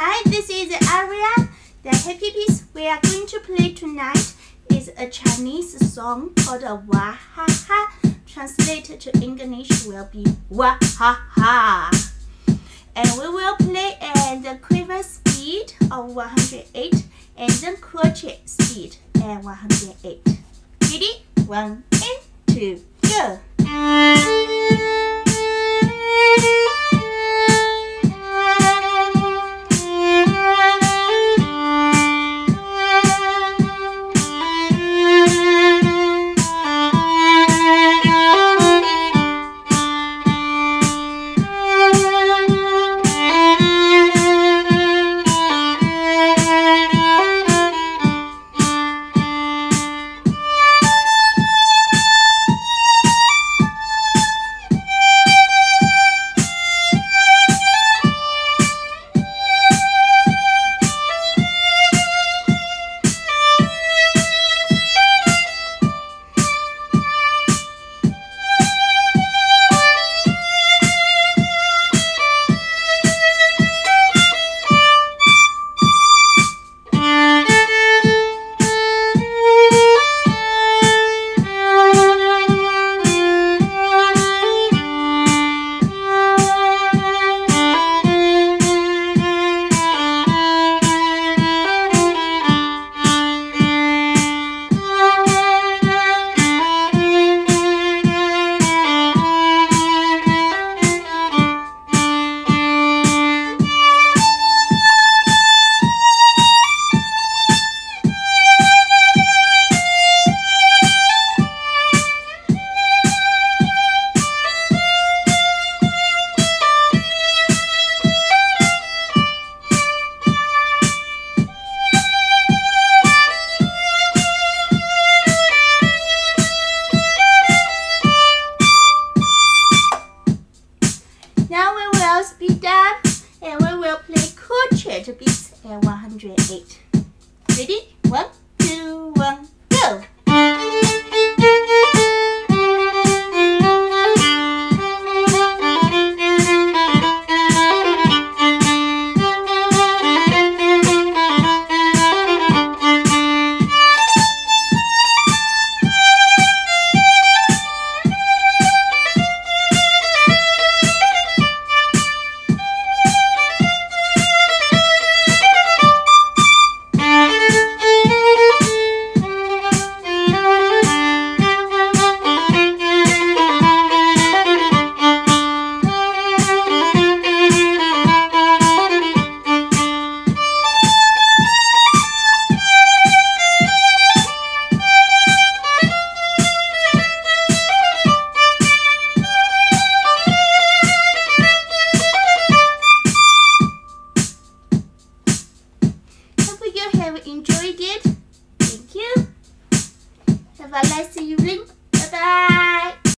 Hi, this is Aria. The happy piece we are going to play tonight is a Chinese song called Wah Ha Ha. Translated to English will be Wah Ha Ha. And we will play at the quaver speed of 108 and the crotchet speed at 108. Ready? One and two, go! Crochet beats at 108. Ready? One, two, one, enjoyed it. Thank you. Have a nice evening.